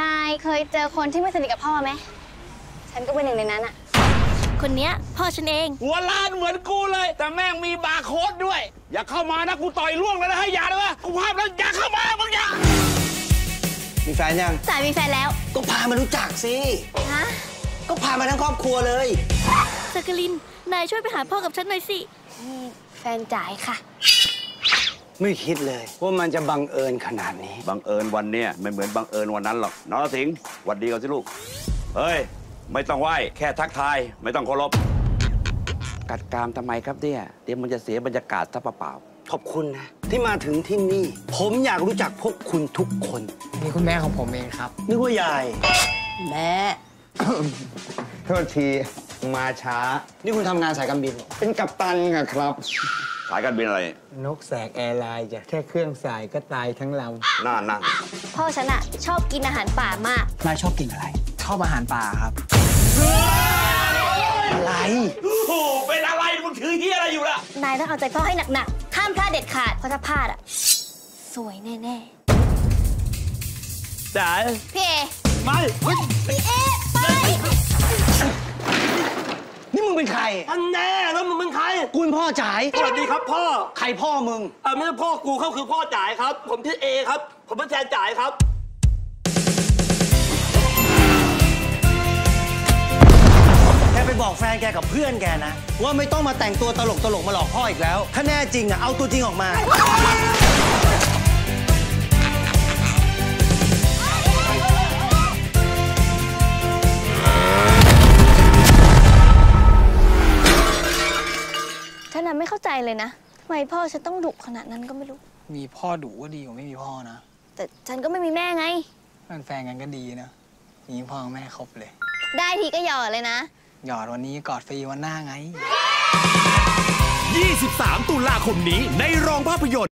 นายเคยเจอคนที่ไม่สนิทกับพ่อไหม ฉันก็เป็นหนึ่งในนั้นอะคนเนี้ยพ่อฉันเอง หัวล้านเหมือนกูเลย แต่แม่งมีบาร์โค้ดด้วย อย่าเข้ามานะกูต่อยล่วงเลยนะให้ยอย่าเลยนะกูห้ามแล้วอย่าเข้ามามึงอย่ามีแฟนยังจ่ายมีแฟนแล้ว ก็พามารู้จักสิ ฮะ ก็พามาทั้งครอบครัวเลยสกลิน นายช่วยไปหาพ่อกับฉันหน่อยสินี่แฟนจ่ายค่ะ ไม่คิดเลยว่ามันจะบังเอิญขนาดนี้ บังเอิญวันเนี้ยไม่เหมือนบังเอิญวันนั้นหรอกน้องสิงห์หวัดดีกันสิลูก เฮ้ย ไม่ต้องไหว้แค่ทักทาย ไม่ต้องเคารพกัดกรามทำไมครับเนี่ยเดี๋ยวมันจะเสียบรรยากาศซะเปล่าขอบคุณนะ ที่มาถึงที่นี่ ผมอยากรู้จักพวกคุณทุกคนนี่คุณแม่ของผมเองครับ นึกว่ายาย แม่ โทษที มาช้า นี่คุณทำงานสายการบินเหรอเป็นกัปตันอะครับๆสายการบินอะไร นกแสกแอร์ไลน์จ้ะแค่เครื่องสายก็ตายทั้งลน่านั่งพ่อฉันอะชอบกินอาหารป่ามาก นายชอบกินอะไรำชอบอาหารป่าครับ อะไร โอ้โหเป็นอะไรมึงถือเฮียอะไรอยู่ล่ะ นายต้องเอาใจพ่อให้หนักๆ ห้ามพลาดเด็ดขาด เพราะถ้าพลาดอะสวยแน่จ๋าๆ พี่เอไม่ พี่เอไป นี่มึงเป็นใครอันแน่แล้วมึงเป็นใครกูเป็นพ่อจ๋ายสวัสดีครับพ่อใครพ่อมึงอ่าไม่ใช่พ่อกูเขาคือพ่อจ่ายครับ ผมชื่อเอครับ ผมเป็นแฟนจ่ายครับ แกไปบอกแฟนแกกับเพื่อนแกนะ ว่าไม่ต้องมาแต่งตัวตลกตลกๆมาหลอกพ่ออีกแล้ว ถ้าแน่จริงอะเอาตัวจริงออกมา ไม่เข้าใจเลยนะทำไมพ่อฉันต้องดุขนาดนั้นก็ไม่รู้ มีพ่อดุก็ดีกว่าไม่มีพ่อนะ แต่ฉันก็ไม่มีแม่ไงเป็นแฟนกันก็ดีนะมีพ่อกับแม่ครบเลย ได้ทีก็หยอดเลยนะ หยอดวันนี้กอดฟรีวันหน้าไง 23 ตุลาคมนี้ในโรงภาพยนตร์